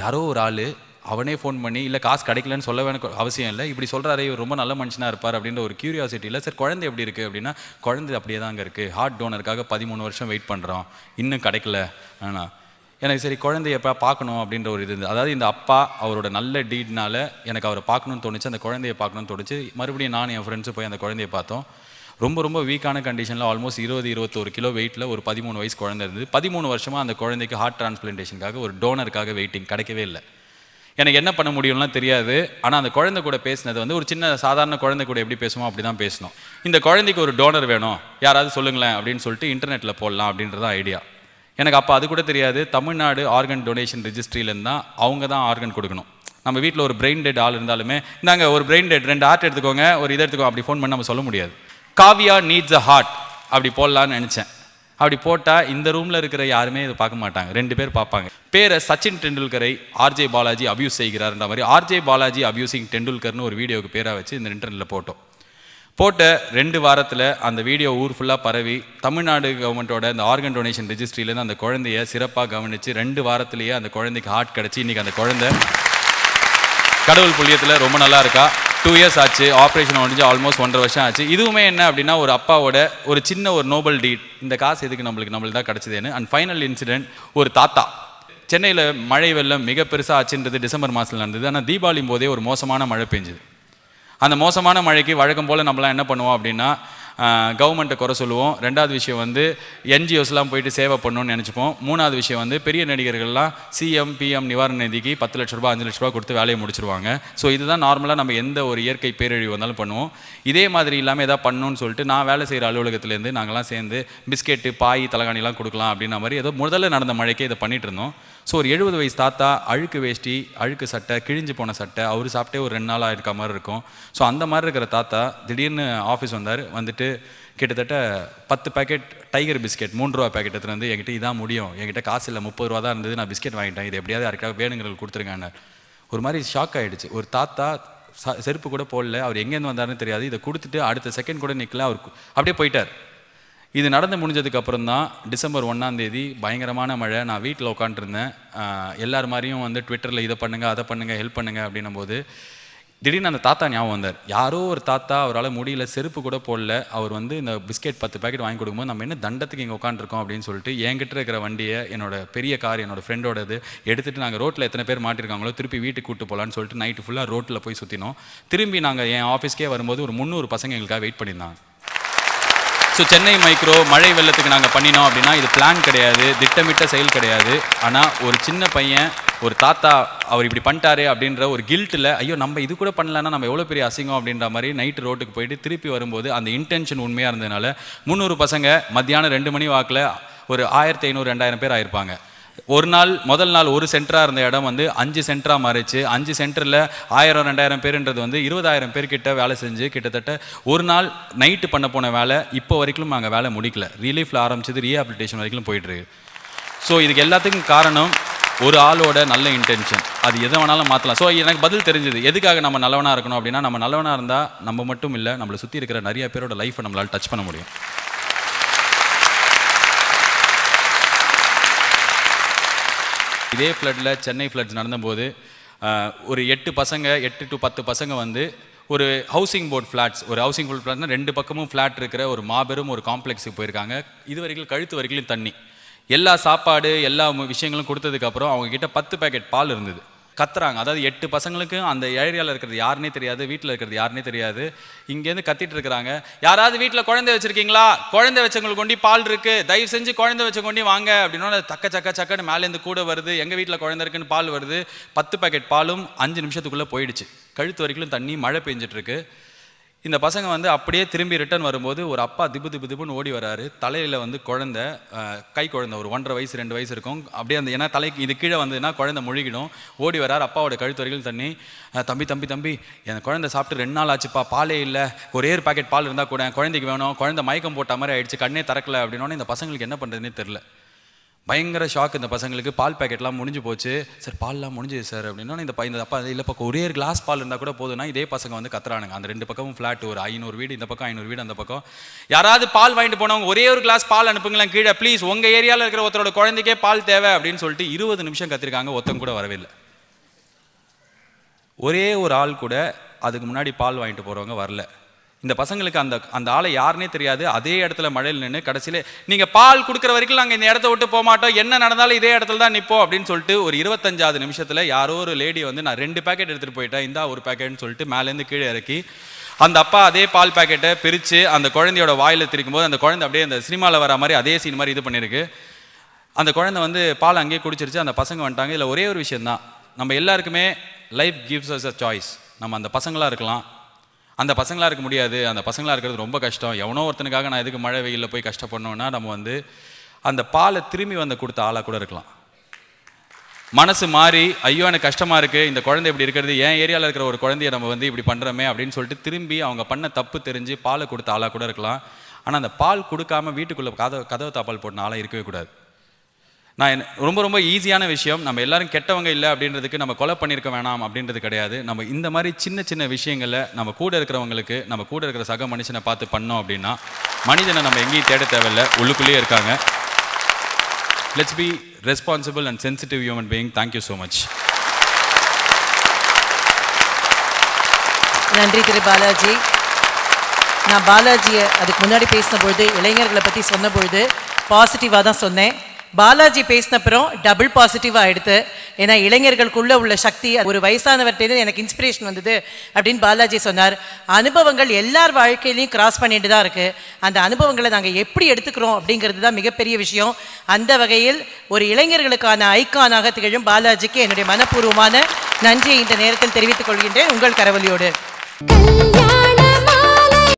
யாரோ ஒரு ஆள் அவனே ஃபோன் பண்ணி இல்லை காசு கிடைக்கலன்னு சொல்ல வேணும் அவசியம் இல்லை. இப்படி சொல்கிறாரு இவர் ரொம்ப நல்ல மனுஷனாக இருப்பார் அப்படின்ற ஒரு கியூரியாசிட்டியில் சார் குழந்தை எப்படி இருக்குது அப்படின்னா குழந்தை அப்படியே தாங்க இருக்குது ஹார்ட் டோனருக்காக பதிமூணு வருஷம் வெயிட் பண்ணுறோம் இன்னும் கிடைக்கல. ஆனால் எனக்கு சரி குழந்தைய எப்போ பார்க்கணும் அப்படின்ற ஒரு இது இருந்தது. அதாவது இந்த அப்பா அவரோட நல்ல டீட்னால எனக்கு அவரை பார்க்கணும்னு தோணுச்சு. அந்த குழந்தைய பார்க்கணும்னு தோணுச்சு. மறுபடியும் நான் என் ஃப்ரெண்ட்ஸு போய் அந்த குழந்தைய பார்த்தோம். ரொம்ப ரொம்ப வீக்கான கண்டிஷனில் ஆல்மோஸ்ட் இருபது இருபத்தோரு கிலோ வெயிட்டில் ஒரு பதிமூணு வயசு குழந்தை இருந்தது. பதிமூணு வருஷமாக அந்த குழந்தைக்கு ஹார்ட் டிரான்ஸ்பிளன்டேஷனுக்காக ஒரு டோனருக்காக வெயிட்டிங் கிடைக்கவே இல்லை. எனக்கு என்ன பண்ண முடியும்லாம் தெரியாது. ஆனால் அந்த குழந்தை கூட பேசினது வந்து ஒரு சின்ன சாதாரண குழந்தை கூட எப்படி பேசுமோ அப்படி தான் பேசணும் இந்த குழந்தைக்கு ஒரு டோனர் வேணும். யாராவது சொல்லுங்களேன் அப்படின்னு சொல்லிட்டு இன்டர்நெட்டில் போடலாம் அப்படின்றது ஐடியா எனக்கு அப்போ அது கூட தெரியாது. தமிழ்நாடு ஆர்கன் டொனேஷன் ரிஜிஸ்ட்ரியிலேருந்து தான் அவங்க தான் ஆர்கன் கொடுக்கணும். நம்ம வீட்டில் ஒரு பிரெயின் டெட் ஆள் இருந்தாலுமே இந்தாங்க ஒரு பிரெயின் டெட் ரெண்டு ஹார்ட் எடுத்துக்கோங்க ஒரு இதை எடுத்துக்கோ அப்படி ஃபோன் பண்ணி நம்ம சொல்ல முடியாது. காவியா நீட்ஸ் அ ஹார்ட் அப்படி போடலான்னு நினச்சேன். அப்படி போட்டால் இந்த ரூமில் இருக்கிற யாருமே இதை பார்க்க மாட்டாங்க. ரெண்டு பேர் பார்ப்பாங்க. பேரை சச்சின் டெண்டுல்கரை ஆர்ஜே பாலாஜி அபியூஸ் செய்கிறார்ன்ற மாதிரி ஆர்ஜே பாலாஜி அபியூசிங் டெண்டுல்கர்னு ஒரு வீடியோவுக்கு பேராக வச்சு இந்த இன்டர்நெட்டில் போட்டோம். போட்ட ரெண்டு வாரத்தில் அந்த வீடியோ ஊர் ஃபுல்லாக பரவி தமிழ்நாடு கவர்மெண்ட்டோட இந்த ஆர்கன் டொனேஷன் ரெஜிஸ்ட்ரியிலேருந்து அந்த குழந்தைய சிறப்பாக கவனித்து ரெண்டு வாரத்திலேயே அந்த குழந்தைக்கு ஹார்ட் கிடச்சி இன்றைக்கி அந்த குழந்தை கடவுள் புள்ளியத்தில் ரொம்ப நல்லா இருக்கா? டூ இயர்ஸ் ஆச்சு ஆப்ரேஷன் முடிஞ்சு ஆல்மோஸ்ட் ஒன்றரை வருஷம் ஆச்சு. இதுவுமே என்ன அப்படின்னா ஒரு அப்பாவோட ஒரு சின்ன ஒரு நோபல் டீட் இந்த காசு எதுக்கு நம்மளுக்கு? நம்மளுக்கு தான் கிடச்சிதுன்னு. அண்ட் ஃபைனல் இன்சிடென்ட் ஒரு தாத்தா. சென்னையில் மழை வெள்ளம் மிக பெருசாக ஆச்சுன்றது டிசம்பர் மாதத்தில் நடந்தது. ஆனால் தீபாவளி போதே ஒரு மோசமான மழை பெஞ்சுது. அந்த மோசமான மழைக்கு வழக்கம் போல் நம்மளாம் என்ன பண்ணுவோம் அப்படின்னா கவர்மெண்ட்டை குறை சொல்லுவோம். ரெண்டாவது விஷயம் வந்து என்ஜிஓஸ்லாம் போயிட்டு சேவை பண்ணணும்னு நினச்சிப்போம். மூணாவது விஷயம் வந்து பெரிய நடிகர்கள்லாம் சிஎம் பிஎம் நிவாரண நிதிக்கு பத்து லட்ச ரூபா அஞ்சு லட்ச ரூபா கொடுத்து வேலையை முடிச்சிருவாங்க. ஸோ இதுதான் நார்மலாக நம்ம எந்த ஒரு இயற்கை பேரழிவு வந்தாலும் பண்ணுவோம். இதே மாதிரி இல்லாமல் எதாவது பண்ணணும்னு சொல்லிட்டு நான் வேலை செய்கிற அலுவலகத்துலேருந்து நாங்கள்லாம் சேர்ந்து பிஸ்கெட்டு பாய் தலகாணிலாம் கொடுக்கலாம் அப்படின்ற மாதிரி ஏதோ முதல்ல நடந்த மழைக்கே இதை பண்ணிகிட்டு இருந்தோம். ஸோ ஒரு எழுபது வயசு தாத்தா அழுக்கு வேஷ்டி அழுக்கு சட்டை கிழிஞ்சு போன சட்டை அவர் சாப்பிட்டே ஒரு ரெண்டு நாளாக இருக்க மாதிரி இருக்கும். ஸோ அந்த மாதிரி இருக்கிற தாத்தா திடீர்னு ஆஃபீஸ் வந்தார் வந்துட்டு கிட்டத்தட்ட பத்து பேக்கெட் டைகர் பிஸ்கெட் மூன்று ரூபா பேக்கெட் எடுத்துட்டு வந்து என்கிட்ட இதான் முடியும். என்கிட்ட காசு இல்லை முப்பது ரூபா தான் இருந்தது நான் பிஸ்கெட் வாங்கிட்டேன். இது எப்படியாவது யாருக்காக வேணுங்கிறது கொடுத்துருங்கன்னு ஒரு மாதிரி ஷாக் ஆகிடுச்சு ஒரு தாத்தா ச- செருப்பு கூட போடல அவர் எங்கேருந்து வந்தாருன்னு தெரியாது. இதை கொடுத்துட்டு அடுத்த செகண்ட் கூட நிற்கல அவர் அப்படியே போயிட்டார். இது நடந்து முடிஞ்சதுக்கு அப்புறம் தான் டிசம்பர் ஒன்றாம் தேதி பயங்கரமான மழை. நான் வீட்டில் உட்காந்துருந்தேன் எல்லார் மாதிரியும் வந்து ட்விட்டரில் இதை பண்ணுங்கள் அதை பண்ணுங்க ஹெல்ப் பண்ணுங்க அப்படின்னும் போது திடீர்னு அந்த தாத்தா ஞாபகம் வந்தார். யாரோ ஒரு தாத்தா அவரால் முடியல செருப்பு கூட போடல அவர் வந்து இந்த பிஸ்கெட் பத்து பேக்கெட் வாங்கி கொடுக்கும்போது நம்ம என்ன தண்டத்துக்கு இங்கே உட்காந்துருக்கோம் அப்படின்னு சொல்லிட்டு என்கிட்ட இருக்கிற வண்டியை என்னோட பெரிய கார் என்னோட ஃப்ரெண்டோடது எடுத்துகிட்டு நாங்கள் ரோட்டில் எத்தனை பேர் மாட்டிருக்காங்களோ திருப்பி வீட்டுக்கு கூட்டு போகலான்னு சொல்லிட்டு நைட்டு ஃபுல்லாக ரோட்டில் போய் சுற்றினோம் திரும்பி நாங்கள் என் ஆஃபீஸ்க்கே வரும்போது ஒரு முந்நூறு பசங்க எங்களுக்காக வெயிட் பண்ணியிருந்தாங்க. ஸோ சென்னை மைக்ரோ மழை வெள்ளத்துக்கு நாங்கள் பண்ணினோம் அப்படின்னா இது பிளான் கிடையாது திட்டமிட்ட செயல் கிடையாது. ஆனால் ஒரு சின்ன பையன் ஒரு தாத்தா அவர் இப்படி பண்ணிட்டாரு அப்படின்ற ஒரு கில்ட்டில் ஐயோ நம்ம இது கூட பண்ணலன்னா நம்ம எவ்வளோ பெரிய அசிங்கம் அப்படின்ற மாதிரி நைட்டு ரோட்டுக்கு போயிட்டு திருப்பி வரும்போது அந்த இன்டென்ஷன் உண்மையாக இருந்ததுனால முந்நூறு பசங்க மத்தியானம் ரெண்டு மணி வாக்கில் ஒரு ஆயிரத்தி ஐநூறு ரெண்டாயிரம் பேர் ஆயிருப்பாங்க. ஒரு நாள் முதல் நாள் ஒரு சென்டராக இருந்த இடம் வந்து அஞ்சு சென்டராக மாறிச்சு. அஞ்சு சென்டரில் ஆயிரம் ரெண்டாயிரம் பேருன்றது வந்து இருபதாயிரம் பேர்கிட்ட வேலை செஞ்சு கிட்டத்தட்ட ஒரு நாள் நைட்டு பண்ண போன வேலை இப்போ வரைக்கும் நாங்கள் வேலை முடிக்கல. ரிலீஃபில் ஆரம்பிச்சது ரீஹாபிலிட்டேஷன் வரைக்கும் போயிட்டுருக்கு ஸோ இதுக்கு எல்லாத்துக்கும் காரணம் ஒரு ஆளோட நல்ல இன்டென்ஷன் அது எதை வேணாலும் மாற்றலாம் ஸோ எனக்கு பதில் தெரிஞ்சது. எதுக்காக நம்ம நல்லவனாக இருக்கணும் அப்படின்னா நம்ம நல்லவனாக இருந்தால் நம்ம மட்டும் இல்லை நம்மளை சுற்றி இருக்கிற நிறைய பேரோட லைஃப்பை நம்மளால் டச் பண்ண முடியும். இதே ஃப்ளட்டில் சென்னை ஃப்ளட்ஸ் நடந்தபோது ஒரு எட்டு பசங்க எட்டு டு பத்து பசங்க வந்து ஒரு ஹவுசிங் போர்ட் ஃப்ளாட்ஸ் ஒரு ஹவுசிங் போர்ட் ஃப்ளாட்னா ரெண்டு பக்கமும் ஃப்ளாட் இருக்கிற ஒரு மாபெரும் ஒரு காம்ப்ளெக்ஸுக்கு போயிருக்காங்க. இது வரைக்கும் கழுத்து வரைக்கும் தண்ணி. எல்லா சாப்பாடு எல்லா விஷயங்களும் கொடுத்ததுக்கப்புறம் அவங்கக்கிட்ட பத்து பேக்கெட் பால் இருந்தது. கத்துறாங்க. அதாவது எட்டு பசங்களுக்கு அந்த ஏரியாவில் இருக்கிறது யாருனே தெரியாது வீட்டில் இருக்கிறது யாருனே தெரியாது. இங்கேருந்து கத்திட்டு இருக்கிறாங்க. யாராவது வீட்டில் குழந்தை வச்சிருக்கீங்களா? குழந்தை வச்சவங்களுக்கு கொண்டு பால் இருக்குது தயவு செஞ்சு குழந்தை வச்ச கொண்டு வாங்க அப்படின்னா தக்க சக்க சக்கன்னு மேலேருந்து கூட வருது. எங்கள் வீட்டில் குழந்தை இருக்குன்னு பால் வருது. பத்து பேக்கெட் பாலும் அஞ்சு நிமிஷத்துக்குள்ளே போயிடுச்சு. கழுத்து வரைக்கும் தண்ணி மழை பெஞ்சிட்ருக்கு இந்த பசங்க வந்து அப்படியே திரும்பி ரிட்டர்ன் வரும்போது ஒரு அப்பா திபு திபு திபுன்னு ஓடி வராரு. தலையில் வந்து குழந்த கை குழந்தை ஒரு ஒன்றரை வயசு ரெண்டு வயசு இருக்கும். அப்படியே அந்த ஏன்னா தலைக்கு இது கீழே வந்ததுன்னா குழந்தை முழுகிடும். ஓடி வரார் அப்பாவோட கழுத்து வரைக்கும் தண்ணி. தம்பி தம்பி தம்பி என் குழந்தை சாப்பிட்டு ரெண்டு நாள் ஆச்சுப்பா பாலே இல்லை. ஒரே ஒரு பாக்கெட் பால் இருந்தால் கூட குழந்தைக்கு வேணும். குழந்தை மயக்கம் போட்ட மாதிரி ஆயிடுச்சு கண்ணே திறக்கல. அப்படின்னோடனே இந்த பசங்களுக்கு என்ன பண்ணுறதுனே தெரில பயங்கர ஷாக் இந்த பசங்களுக்கு. பால் பேக்கெட்லாம் முடிஞ்சு போச்சு. சார் பால்லாம் முடிஞ்சுது சார் அப்படின்னா இந்த இந்த அப்பா இல்லை பக்கம் ஒரே ஒரு கிளாஸ் பால் இருந்தால் கூட போதும்னா இதே பசங்க வந்து கத்துறானுங்க. அந்த ரெண்டு பக்கமும் ஃப்ளாட் ஒரு ஐநூறு வீடு இந்த பக்கம் ஐநூறு வீடு அந்த பக்கம். யாராவது பால் வாங்கிட்டு போனவங்க ஒரே ஒரு கிளாஸ் பால் அனுப்புங்களேன் கீழே. ப்ளீஸ் உங்கள் ஏரியாவில் இருக்கிற ஒருத்தரோட குழந்தைக்கே பால் தேவை அப்படின்னு சொல்லிட்டு இருபது நிமிஷம் கத்திருக்காங்க. ஒருத்தங்க கூட வரவே இல்லை. ஒரே ஒரு ஆள் கூட அதுக்கு முன்னாடி பால் வாங்கிட்டு போகிறவங்க வரல. இந்த பசங்களுக்கு அந்த அந்த ஆளை யாருனே தெரியாது. அதே இடத்துல மழையில் நின்று கடைசியில் நீங்கள் பால் கொடுக்குற வரைக்கும் நாங்கள் இந்த இடத்த விட்டு போக மாட்டோம் என்ன நடந்தாலும் இதே இடத்துல தான் நிற்போம் அப்படின்னு சொல்லிட்டு ஒரு இருபத்தஞ்சாவது நிமிஷத்தில் யாரோ ஒரு லேடி வந்து நான் ரெண்டு பேக்கெட் எடுத்துகிட்டு போயிட்டேன். இந்தா ஒரு பேக்கெட்னு சொல்லிட்டு மேலேருந்து கீழே இறக்கி அந்த அப்பா அதே பால் பாக்கெட்டை பிரித்து அந்த குழந்தையோட வாயில் திரிக்கும் போது அந்த குழந்தை அப்படியே அந்த சினிமாவில் வர மாதிரி அதே சீன் மாதிரி இது பண்ணியிருக்கு. அந்த குழந்தை வந்து பால் அங்கேயே குடிச்சிருச்சு. அந்த பசங்க வந்துட்டாங்க. இதில் ஒரே ஒரு விஷயந்தான் நம்ம எல்லாருக்குமே life gives us a choice நம்ம அந்த பசங்களாக இருக்கலாம். அந்த பசங்களாக இருக்க முடியாது. அந்த பசங்களாக இருக்கிறது ரொம்ப கஷ்டம். எவனோ ஒருத்தனுக்காக நான் எதுக்கு மழை வெயிலில் போய் கஷ்டப்படணும்னா நம்ம வந்து அந்த பாலை திரும்பி வந்து கொடுத்த ஆளாக கூட இருக்கலாம். மனசு மாறி ஐயோ எனக்கு கஷ்டமாக இருக்குது இந்த குழந்தை இப்படி இருக்கிறது. என் ஏரியாவில் இருக்கிற ஒரு குழந்தைய நம்ம வந்து இப்படி பண்ணுறோமே அப்படின்னு சொல்லிட்டு திரும்பி அவங்க பண்ண தப்பு தெரிஞ்சு பாலை கொடுத்த ஆளாக கூட இருக்கலாம். ஆனால் அந்த பால் கொடுக்காம வீட்டுக்குள்ளே கதவு கதவு தாப்பால் போட்ட ஆளாக இருக்கவே கூடாது. நான் என்ன- ரொம்ப ரொம்ப ஈஸியான விஷயம். நம்ம எல்லாரும் கெட்டவங்க இல்லை அப்படின்றதுக்கு நம்ம கொலை பண்ணியிருக்க வேணாம் அப்படின்றது கிடையாது. நம்ம இந்த மாதிரி சின்ன சின்ன விஷயங்களை நம்ம கூட இருக்கிறவங்களுக்கு நம்ம கூட இருக்கிற சக மனுஷனை பார்த்து பண்ணோம் அப்படின்னா மனிதனை நம்ம எங்கேயும் தேட தேவையில்லை. உள்ளுக்குள்ளேயே இருக்காங்க. Let's be responsible and sensitive human being thank you so much நன்றி திரு பாலாஜி. நான் பாலாஜியை அதுக்கு முன்னாடி பேசின பொழுது இளைஞர்களை பற்றி சொன்ன பொழுது பாசிட்டிவாக தான் சொன்னேன். பாலாஜி பேசினப்புறம் டபுள் பாசிட்டிவாக எடுத்து ஏன்னா இளைஞர்களுக்குள்ளே உள்ள சக்தி ஒரு வயசானவர்கிட்டேருந்து எனக்கு இன்ஸ்பிரேஷன் வந்தது அப்படின்னு பாலாஜி சொன்னார். அனுபவங்கள் எல்லார் வாழ்க்கையிலையும் கிராஸ் பண்ணிட்டு தான் இருக்குது அந்த அனுபவங்களை நாங்கள் எப்படி எடுத்துக்கிறோம் அப்படிங்கிறது தான் மிகப்பெரிய விஷயம். அந்த வகையில் ஒரு இளைஞர்களுக்கான ஐக்கானாக திகழும் பாலாஜிக்கு என்னுடைய மனப்பூர்வமான நன்றியை இந்த நேரத்தில் தெரிவித்துக் கொள்கின்றேன். உங்கள் கரவலியோடு.